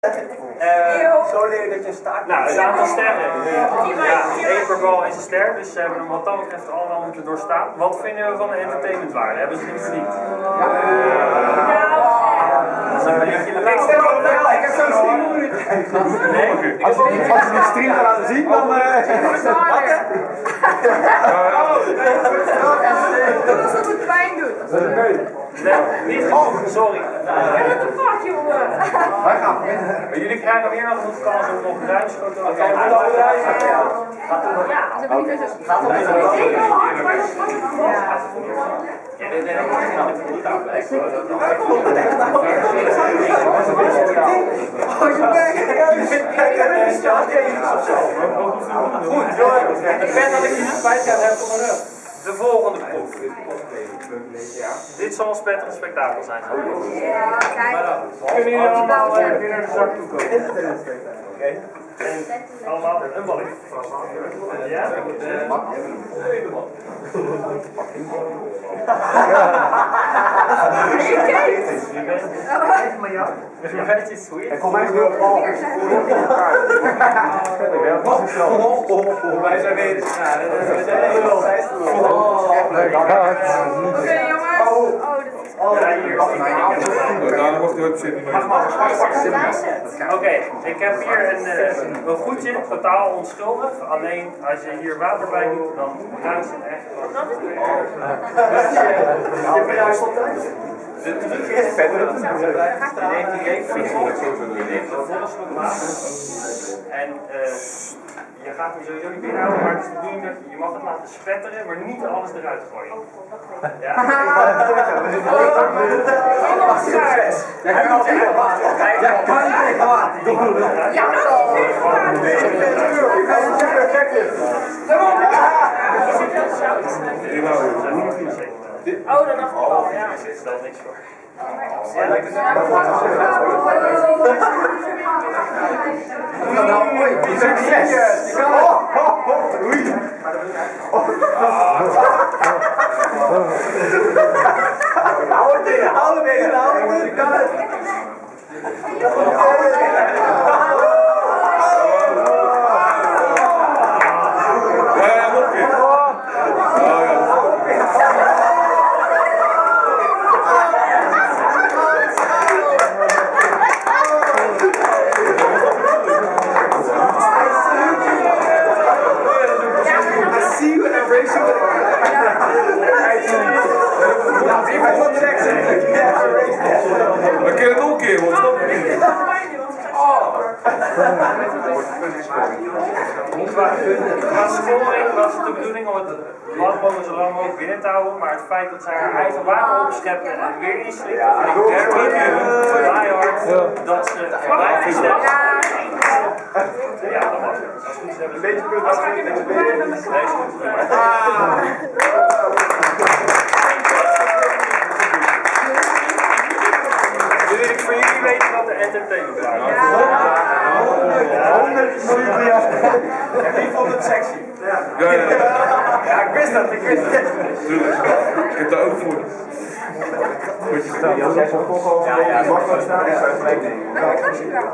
Eh, zo leer je dat je een staart Nou, het aantal sterren. Ja, één per bal is een ster, dus ze hebben hem wat dat betreft allemaal moeten doorstaan. Wat vinden we van de entertainmentwaarde? Hebben ze niet verdiend? Dat is een beetje de Ik ook wel, ik heb zo'n stream. Nee? Als we we die stream gaan laten zien, dan... eh Wat, hè? Alsof het pijn doet. Nee, niet goed, sorry. What the fuck, jongen? Maar jullie krijgen weer nog een kans om nog ruimschoten te Oké, we gaan eruit. Gaat er nog Ja, ze hebben niet zo. Gaat er Ik denk wel hard, maar dat is Goed, jongens. Ik ben dat ik jullie spijt heb op mijn rug. De volgende proef. Dit zal een spetterend spektakel zijn. Ja, kijk. Kunnen jullie allemaal weer naar de zak toe komen? En allemaal een balletje. Ja? Sweet. Kom maar eens door. Wij zijn weer. We zijn heel Oké, jongens. Oh, dat is Daarna mocht hij ook zitten. Oké, ik heb hier een, eh, een goedje, totaal onschuldig. Alleen als je hier water bij doet, dan ruikt het echt. Dat is niet Je bruist altijd. De truc is verder. Je neemt die regenvinger, je neemt een volle slok water. En eh, je gaat hem sowieso niet binnenhouden, maar het is de bedoeling dat je, je mag het laten spetteren, maar niet alles eruit gooien. Ja? Jij kan tegen water. Jij kan tegen water. Ja, dat is Oh, dat dacht ik al, ja. Er stelt niks voor. Je bent serieus. Je kan het. Oei. Hou het tegen, hou het tegen, hou het tegen. Je kan het. Ja, ja, nog een keer. Oh, ja. I see you and I raise you. Hij vond het echt Ja, I raised it. We kunnen het keer, want je niet. Qua scoring was het de bedoeling om het bladbomen zo lang mogelijk binnen te houden, maar het feit dat zij haar eigen water opscheppen en weer inslikken, vind ik dermate diehard dat ze blijven stemmen. Ja, dat mag. Als is, Een beetje punt af. Een beetje Nee, is goed. Nu wil ik voor jullie weten wat de entertainment is. Wie vond het sexy? Ja, ja, ja. Ja, ik wist dat, ik wist het. Tuurlijk. Ik heb daar ook voor. Moet je staan. Als jij zo'n kogel over de makkelijk staat, is het gelijk. Wat was je nou?